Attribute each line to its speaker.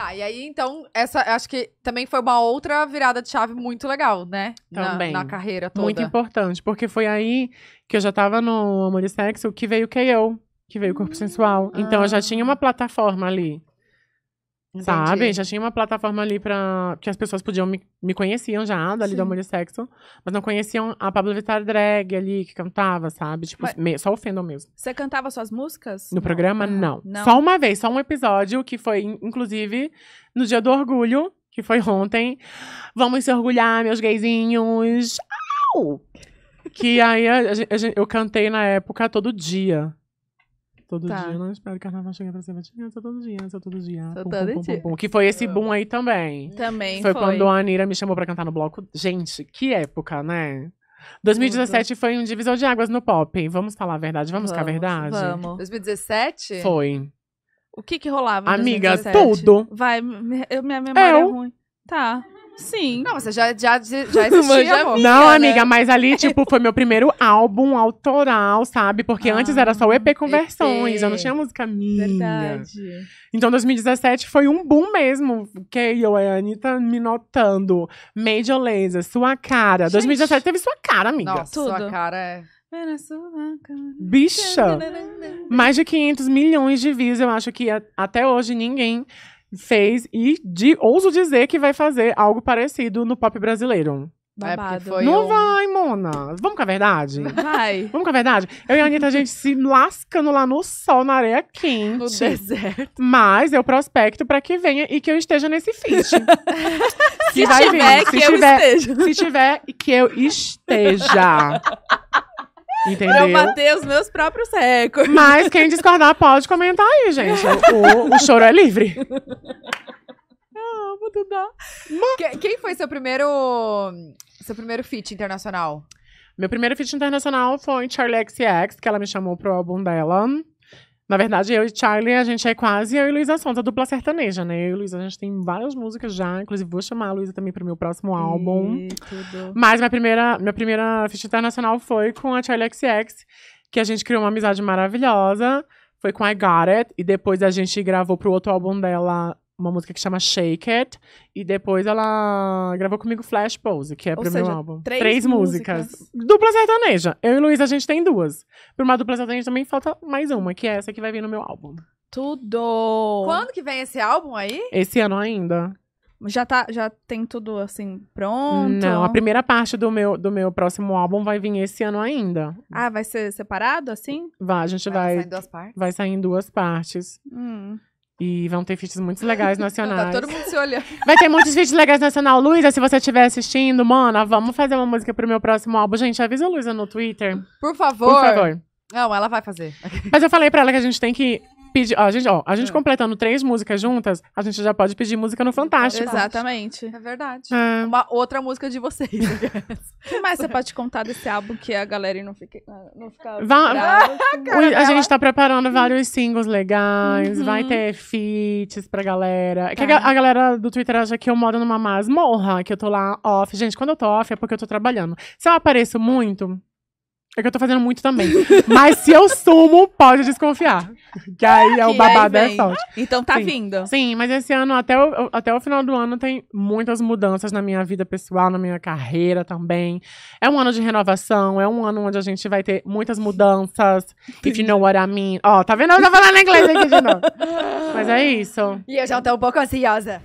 Speaker 1: Tá, e aí, então, essa acho que também foi uma outra virada de chave muito legal, né? Na-
Speaker 2: Também.
Speaker 1: Na, carreira toda.
Speaker 2: Muito importante, porque foi aí que eu já tava no Amor e Sexo que veio o KO, que veio o Corpo Sensual. Então eu já tinha uma plataforma ali,
Speaker 1: Entendi.
Speaker 2: sabe? Já tinha uma plataforma ali pra. que as pessoas podiam me, me conheciam já, dali
Speaker 1: Sim.
Speaker 2: do Amor e Sexo, mas não conheciam a Pablo Vittar drag ali, que cantava, sabe? Tipo,
Speaker 3: Mas-
Speaker 2: me- só o mesmo.
Speaker 3: Você cantava suas músicas?
Speaker 2: No programa,
Speaker 3: Ah,
Speaker 2: não.
Speaker 3: não.
Speaker 2: Só uma vez, só um episódio, que foi, in- inclusive, no Dia do Orgulho, que foi ontem. Vamos se orgulhar, meus gayzinhos. Au! Que aí a- a a eu cantei na época todo dia. Todo
Speaker 3: Tá.
Speaker 2: dia, não espero que o carnaval chegue pra cima. Tinha, só todo dia, só todo dia.
Speaker 1: Só
Speaker 2: Pum,
Speaker 1: todo
Speaker 2: pum,
Speaker 1: dia.
Speaker 2: pum, pum. Que foi esse boom aí também.
Speaker 3: Também
Speaker 2: Foi,
Speaker 3: foi.
Speaker 2: quando a Anira me chamou pra cantar no bloco. Gente, que época, né? 2017 foi um divisor de águas no pop. Vamos falar a verdade, vamos, ficar a
Speaker 3: Vamos,
Speaker 2: verdade?
Speaker 3: Vamos.
Speaker 1: 2017?
Speaker 2: Foi.
Speaker 3: O que que rolava
Speaker 2: Amiga,
Speaker 3: 2017?
Speaker 2: tudo.
Speaker 3: Vai, me- eu, minha memória é
Speaker 2: Eu.
Speaker 3: ruim. Tá. Sim.
Speaker 1: Não, você já, já, já existia,
Speaker 3: já.
Speaker 2: Não,
Speaker 3: né?
Speaker 2: amiga, mas ali, tipo, foi meu primeiro álbum autoral, sabe? Porque
Speaker 3: Ah,
Speaker 2: antes era só o EP com
Speaker 1: EP.
Speaker 2: versões, eu não tinha música minha.
Speaker 3: Verdade.
Speaker 2: Então, 2017 foi um boom mesmo. Que eu e a Anitta me notando. Major Laser, sua cara.
Speaker 3: Gente.
Speaker 2: 2017 teve sua cara, amiga.
Speaker 1: Nossa,
Speaker 3: Tudo.
Speaker 1: sua cara é...
Speaker 3: Sua cara.
Speaker 2: Bicha! Mais de 500 milhões de views, eu acho que até hoje ninguém fez. E de, ouso dizer que vai fazer algo parecido no pop brasileiro.
Speaker 1: É,
Speaker 3: Babado.
Speaker 1: foi-
Speaker 2: não
Speaker 1: um-
Speaker 2: vai, Mona. Vamos com a verdade?
Speaker 3: Vai.
Speaker 2: Vamos com a verdade? Eu e a Anitta, a gente se lascando lá no sol, na areia
Speaker 1: No
Speaker 2: quente.
Speaker 1: deserto.
Speaker 2: Mas eu prospecto pra que venha e que eu esteja nesse feat.
Speaker 3: Se
Speaker 2: vai
Speaker 3: tiver,
Speaker 2: vir,
Speaker 3: que
Speaker 2: se
Speaker 3: eu
Speaker 2: tiver.
Speaker 3: esteja.
Speaker 2: Se tiver, que eu esteja.
Speaker 3: Pra eu
Speaker 2: Entendeu?
Speaker 3: bater os meus próprios recordes.
Speaker 2: Mas quem discordar pode comentar aí, gente. O, o choro é livre.
Speaker 3: Ah, vou dudar.
Speaker 1: Que- quem foi seu primeiro... Seu primeiro feat internacional?
Speaker 2: Meu primeiro feat internacional foi Charlie XCX, que ela me chamou pro álbum dela. Na verdade, eu e Charlie, a gente é quase eu e Luísa Sonza, dupla sertaneja, né? Eu e Luísa, a gente tem várias músicas já. Inclusive, vou chamar a Luísa também pro meu próximo álbum.
Speaker 3: E.
Speaker 2: Mas minha primeira, minha primeira feat internacional foi com a Charlie XX, que a gente criou uma amizade maravilhosa. Foi com I Got It. E depois a gente gravou pro outro álbum dela uma música que chama Shake It. E depois ela gravou comigo Flash Pose, que é
Speaker 3: Ou
Speaker 2: pro meu álbum.
Speaker 3: três
Speaker 2: músicas.
Speaker 3: músicas.
Speaker 2: Dupla sertaneja. Eu e Luísa, a gente tem duas. Pra uma dupla sertaneja também falta mais uma, que é essa que vai vir no meu álbum.
Speaker 3: Tudo.
Speaker 1: Quando que vem esse álbum aí?
Speaker 2: Esse ano ainda.
Speaker 3: Já, tá, já tem tudo assim pronto?
Speaker 2: Não, a primeira parte do meu, do meu próximo álbum vai vir esse ano ainda.
Speaker 3: Ah, vai ser separado assim?
Speaker 2: Vai, a gente
Speaker 1: Vai
Speaker 2: vai
Speaker 1: lançar em duas partes?
Speaker 2: vai sair em duas partes.
Speaker 3: Hum.
Speaker 2: E vão ter feats muito legais
Speaker 1: Tá
Speaker 2: nacionais.
Speaker 1: todo mundo se olhando.
Speaker 2: Vai ter muitos feats legais nacional. Luísa, se você estiver assistindo, mana, vamos fazer uma música pro meu próximo álbum. Gente, avisa a Luísa no Twitter.
Speaker 1: Por favor.
Speaker 2: Por favor.
Speaker 1: Não, ela vai fazer.
Speaker 2: Mas eu falei pra ela que a gente tem que pedir. Ó, a gente, ó, a gente
Speaker 1: É.
Speaker 2: completando três músicas juntas, a gente já pode pedir música no Fantástico.
Speaker 3: Exatamente.
Speaker 1: É verdade.
Speaker 2: É.
Speaker 1: Uma outra música de vocês.
Speaker 3: O que mais você pode contar desse álbum que a galera não fica, não fica brava?
Speaker 2: Ui, a gente tá preparando vários singles legais,
Speaker 3: Uhum.
Speaker 2: vai ter feats pra galera. Que a,
Speaker 3: Tá.
Speaker 2: ga- a galera do Twitter acha que eu moro numa masmorra, que eu tô lá off. Gente, quando eu tô off é porque eu tô trabalhando. Se eu apareço muito, é que eu tô fazendo muito também. Mas se eu sumo, pode desconfiar. Que aí é o babado é sorte.
Speaker 3: Então tá
Speaker 2: Sim.
Speaker 3: vindo.
Speaker 2: Sim, mas esse ano, até o, até o final do ano, tem muitas mudanças na minha vida pessoal, na minha carreira também. É um ano de renovação, é um ano onde a gente vai ter muitas mudanças. If you know what I mean. Ó, tá vendo? Eu já falando inglês aqui de novo. Mas é isso.
Speaker 1: E eu já tô um pouco ansiosa.